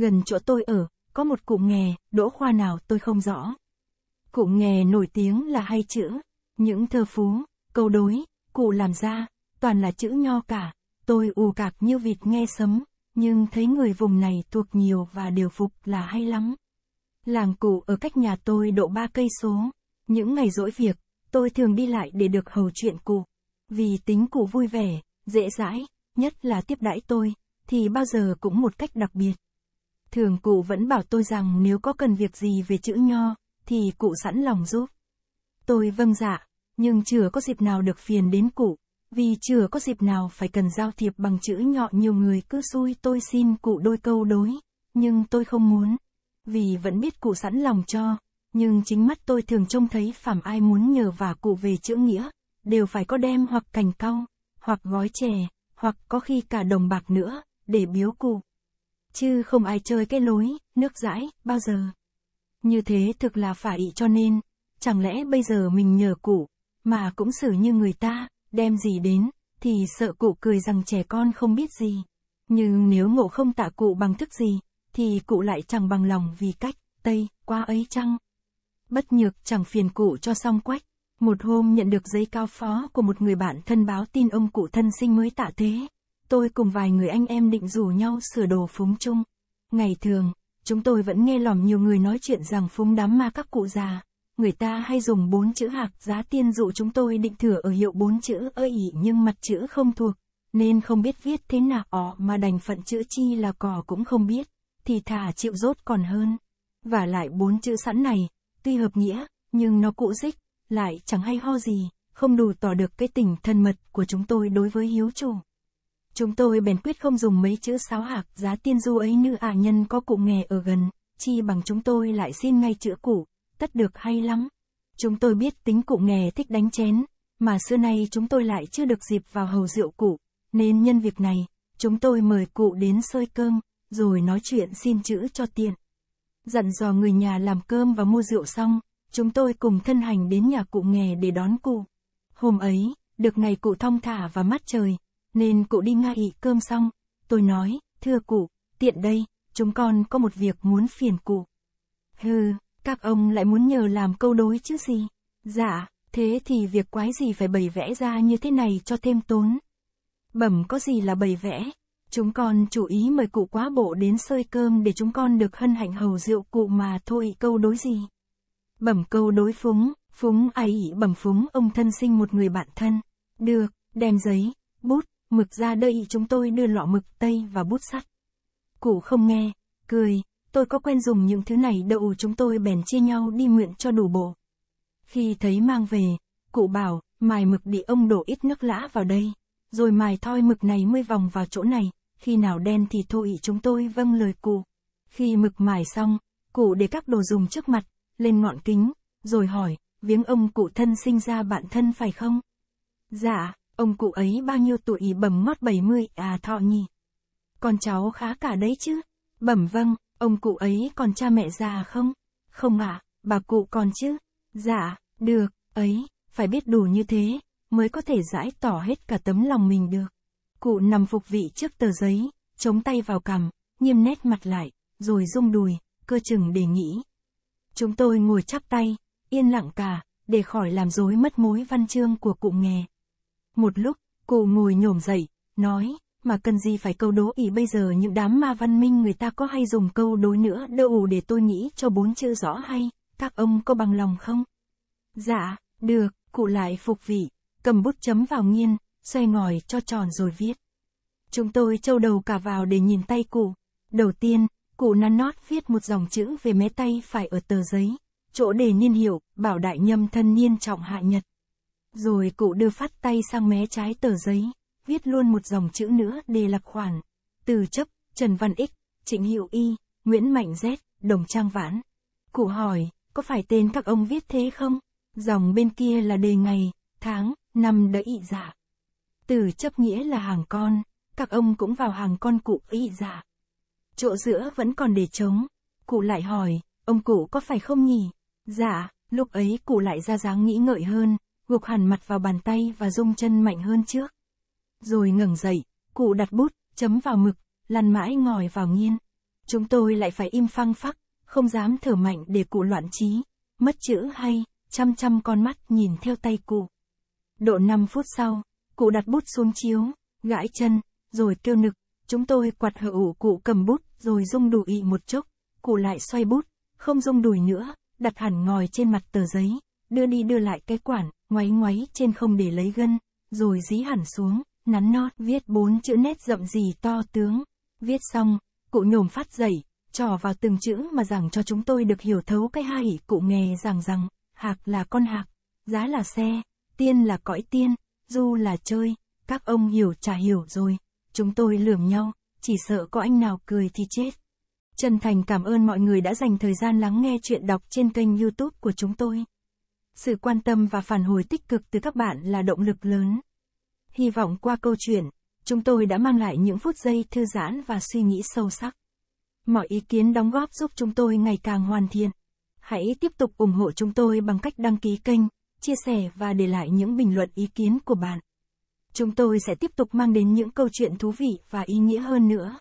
Gần chỗ tôi ở, có một cụ nghề đỗ khoa nào tôi không rõ. Cụ nghề nổi tiếng là hay chữ, những thơ phú, câu đối, cụ làm ra, toàn là chữ nho cả, tôi ù cạc như vịt nghe sấm, nhưng thấy người vùng này thuộc nhiều và điều phục là hay lắm. Làng cụ ở cách nhà tôi độ ba cây số, những ngày rỗi việc, tôi thường đi lại để được hầu chuyện cụ. Vì tính cụ vui vẻ, dễ dãi, nhất là tiếp đãi tôi, thì bao giờ cũng một cách đặc biệt. Thường cụ vẫn bảo tôi rằng nếu có cần việc gì về chữ nho, thì cụ sẵn lòng giúp. Tôi vâng dạ, nhưng chưa có dịp nào được phiền đến cụ, vì chưa có dịp nào phải cần giao thiệp bằng chữ nhọ nhiều người cứ xui tôi xin cụ đôi câu đối, nhưng tôi không muốn. Vì vẫn biết cụ sẵn lòng cho, nhưng chính mắt tôi thường trông thấy phàm ai muốn nhờ vả cụ về chữ nghĩa, đều phải có đem hoặc cành cau, hoặc gói chè, hoặc có khi cả đồng bạc nữa, để biếu cụ. Chứ không ai chơi cái lối, nước dãi, bao giờ. Như thế thực là phải cho nên, chẳng lẽ bây giờ mình nhờ cụ, mà cũng xử như người ta, đem gì đến, thì sợ cụ cười rằng trẻ con không biết gì. Nhưng nếu ngộ không tạ cụ bằng thức gì, thì cụ lại chẳng bằng lòng vì cách, tây, qua ấy chăng? Bất nhược chẳng phiền cụ cho xong quách. Một hôm nhận được giấy cao phó của một người bạn thân báo tin ông cụ thân sinh mới tạ thế. Tôi cùng vài người anh em định rủ nhau sửa đồ phúng chung. Ngày thường, chúng tôi vẫn nghe lỏm nhiều người nói chuyện rằng phúng đám ma các cụ già, người ta hay dùng bốn chữ hạc giá tiên dụ chúng tôi định thừa ở hiệu bốn chữ ơ ỉ nhưng mặt chữ không thuộc, nên không biết viết thế nào ọ mà đành phận chữ chi là cỏ cũng không biết, thì thả chịu rốt còn hơn. Và lại bốn chữ sẵn này, tuy hợp nghĩa, nhưng nó cụ dích, lại chẳng hay ho gì, không đủ tỏ được cái tình thân mật của chúng tôi đối với hiếu chủ. Chúng tôi bền quyết không dùng mấy chữ sáo hạc giá tiên du ấy nữ ả nhân có cụ nghề ở gần, chi bằng chúng tôi lại xin ngay chữ cụ, tất được hay lắm. Chúng tôi biết tính cụ nghề thích đánh chén, mà xưa nay chúng tôi lại chưa được dịp vào hầu rượu cụ, nên nhân việc này, chúng tôi mời cụ đến xơi cơm, rồi nói chuyện xin chữ cho tiện. Dặn dò người nhà làm cơm và mua rượu xong, chúng tôi cùng thân hành đến nhà cụ nghề để đón cụ. Hôm ấy, được ngày cụ thong thả và mắt trời, nên cụ đi ngay ị cơm xong, tôi nói, thưa cụ, tiện đây, chúng con có một việc muốn phiền cụ. Hừ, các ông lại muốn nhờ làm câu đối chứ gì? Dạ, thế thì việc quái gì phải bày vẽ ra như thế này cho thêm tốn. Bẩm có gì là bày vẽ, chúng con chủ ý mời cụ quá bộ đến xơi cơm để chúng con được hân hạnh hầu rượu cụ mà thôi câu đối gì. Bẩm câu đối phúng, phúng ai ỉ bẩm phúng ông thân sinh một người bạn thân. Được, đem giấy, bút, mực ra đây chúng tôi đưa lọ mực tây và bút sắt. Cụ không nghe, cười, tôi có quen dùng những thứ này đậu chúng tôi bèn chia nhau đi nguyện cho đủ bộ. Khi thấy mang về, cụ bảo, mài mực bị ông đổ ít nước lã vào đây, rồi mài thoi mực này mươi vòng vào chỗ này, khi nào đen thì thôi chúng tôi vâng lời cụ. Khi mực mài xong, cụ để các đồ dùng trước mặt, lên ngọn kính, rồi hỏi, viếng ông cụ thân sinh ra bạn thân phải không? Dạ, ông cụ ấy bao nhiêu tuổi bẩm mót 70 à thọ nhỉ? Con cháu khá cả đấy chứ? Bẩm vâng, Ông cụ ấy còn cha mẹ già không? Không ạ, à, bà cụ còn chứ? Dạ, được, ấy, phải biết đủ như thế, mới có thể giải tỏ hết cả tấm lòng mình được. Cụ nằm phục vị trước tờ giấy, chống tay vào cằm, nghiêm nét mặt lại, rồi rung đùi, cơ chừng để nghĩ. Chúng tôi ngồi chắp tay, yên lặng cả, để khỏi làm rối mất mối văn chương của cụ nghề. Một lúc, cụ ngồi nhổm dậy, nói, mà cần gì phải câu đố ý bây giờ những đám ma văn minh người ta có hay dùng câu đối nữa đâu để tôi nghĩ cho bốn chữ rõ hay, các ông có bằng lòng không? Dạ, được, cụ lại phục vị, cầm bút chấm vào nghiên, xoay ngòi cho tròn rồi viết. Chúng tôi trâu đầu cả vào để nhìn tay cụ. Đầu tiên, cụ nắn nót viết một dòng chữ về mé tay phải ở tờ giấy, chỗ để niên hiệu, bảo đại nhâm thân niên trọng hạ nhật. Rồi cụ đưa phát tay sang mé trái tờ giấy, viết luôn một dòng chữ nữa để lập khoản. Từ chấp, Trần Văn Ích, Trịnh Hiệu Y, Nguyễn Mạnh Z, Đồng Trang Vãn. Cụ hỏi, có phải tên các ông viết thế không? Dòng bên kia là đề ngày, tháng, năm đã ị giả Từ chấp nghĩa là hàng con, các ông cũng vào hàng con cụ ị giả Chỗ giữa vẫn còn để trống. Cụ lại hỏi, ông cụ có phải không nhỉ? Dạ, lúc ấy cụ lại ra dáng nghĩ ngợi hơn, gục hẳn mặt vào bàn tay và rung chân mạnh hơn trước. Rồi ngẩng dậy, cụ đặt bút, chấm vào mực, lăn mãi ngòi vào nghiên. Chúng tôi lại phải im phăng phắc, không dám thở mạnh để cụ loạn trí, mất chữ hay, chăm chăm con mắt nhìn theo tay cụ. Độ 5 phút sau, cụ đặt bút xuống chiếu, gãi chân, rồi kêu nực, chúng tôi quạt hở ủ cụ cầm bút rồi rung đùi ị một chốc, cụ lại xoay bút, không rung đùi nữa, đặt hẳn ngòi trên mặt tờ giấy, đưa đi đưa lại cái quản, ngoáy ngoáy trên không để lấy gân, rồi dí hẳn xuống, nắn nót viết bốn chữ nét rậm gì to tướng. Viết xong, cụ nhổm phát dậy, trò vào từng chữ mà giảng cho chúng tôi được hiểu thấu cái hai cụ nghề rằng rằng, hạc là con hạc, giá là xe, tiên là cõi tiên, du là chơi, các ông hiểu chả hiểu rồi, chúng tôi lườm nhau, chỉ sợ có anh nào cười thì chết. Chân thành cảm ơn mọi người đã dành thời gian lắng nghe chuyện đọc trên kênh YouTube của chúng tôi. Sự quan tâm và phản hồi tích cực từ các bạn là động lực lớn. Hy vọng qua câu chuyện, chúng tôi đã mang lại những phút giây thư giãn và suy nghĩ sâu sắc. Mọi ý kiến đóng góp giúp chúng tôi ngày càng hoàn thiện. Hãy tiếp tục ủng hộ chúng tôi bằng cách đăng ký kênh, chia sẻ và để lại những bình luận ý kiến của bạn. Chúng tôi sẽ tiếp tục mang đến những câu chuyện thú vị và ý nghĩa hơn nữa.